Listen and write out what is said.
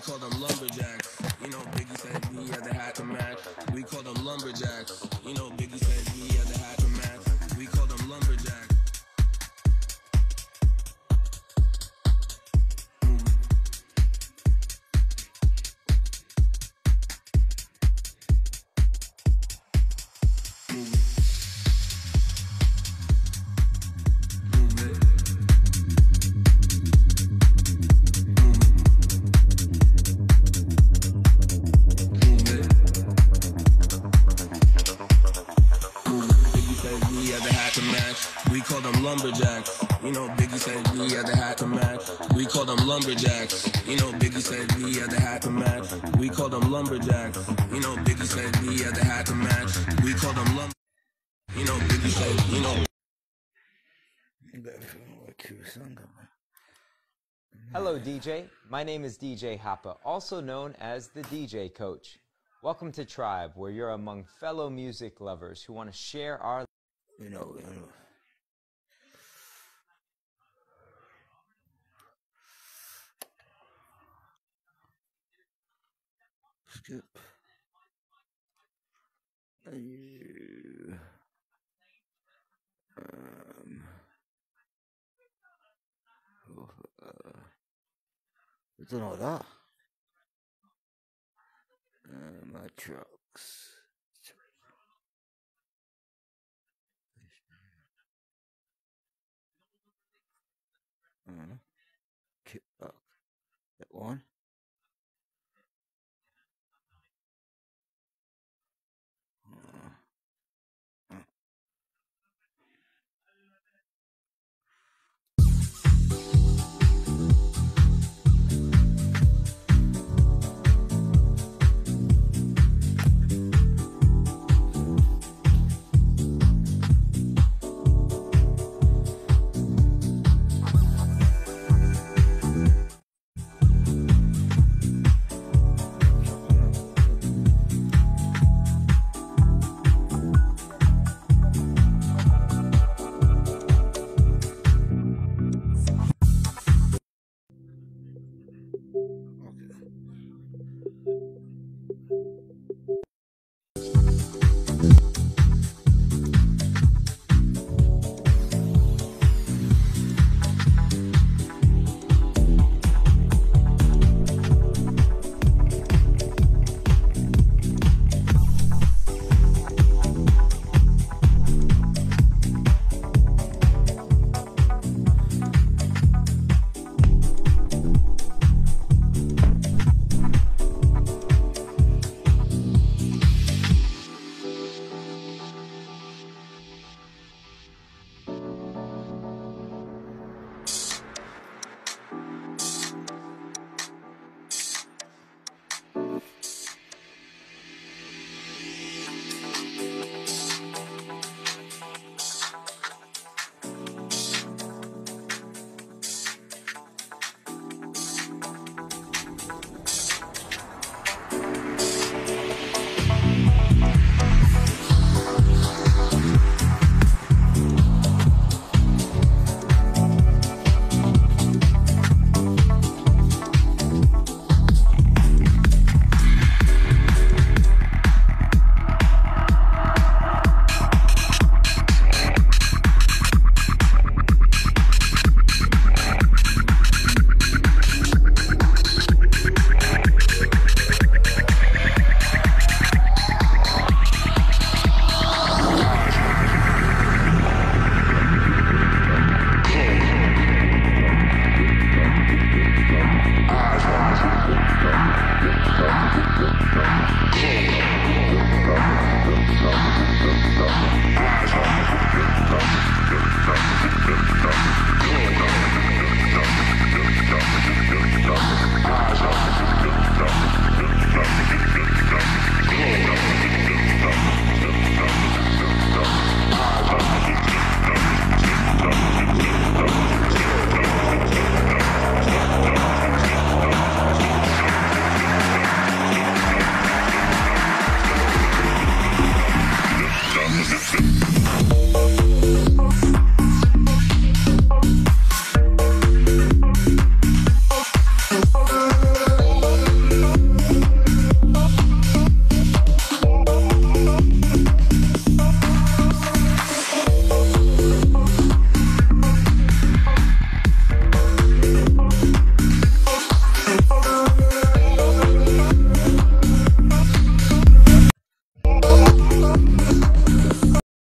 call them lumberjacks. You know, Biggie said he had the hat to match. We call them lumberjacks. You know, call them lumberjacks. You know, Biggie said he had the hat to match. We call them lumberjacks. You know, Biggie said he had the hat to match. We call them lumberjacks. You know, Biggie said he had the hat to match. We call them lum. You know, Biggie said, you know. Hello, DJ. My name is DJ Happa, also known as the DJ Coach. Welcome to Tribe, where you're among fellow music lovers who want to share our You know, you know. Skip. Um. oh, uh, I don't know that. Uh, my trucks. Uh, kick back. That one.